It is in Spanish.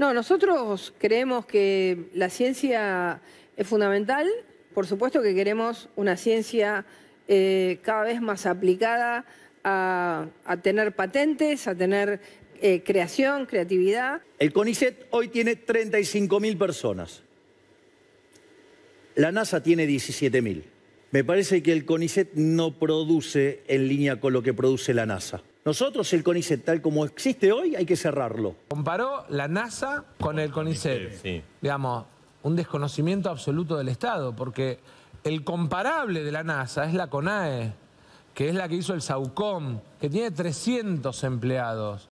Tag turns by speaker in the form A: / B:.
A: No, nosotros creemos que la ciencia es fundamental. Por supuesto que queremos una ciencia eh, cada vez más aplicada a, tener patentes, a tener eh, creación, creatividad.
B: El CONICET hoy tiene 35.000 personas. La NASA tiene 17.000. Me parece que el CONICET no produce en línea con lo que produce la NASA. Nosotros el CONICET tal como existe hoy hay que cerrarlo.
C: Comparó la NASA con el CONICET.
D: Sí.
C: Digamos, un desconocimiento absoluto del Estado, porque el comparable de la NASA es la CONAE, que es la que hizo el SAUCOM, que tiene 300 empleados.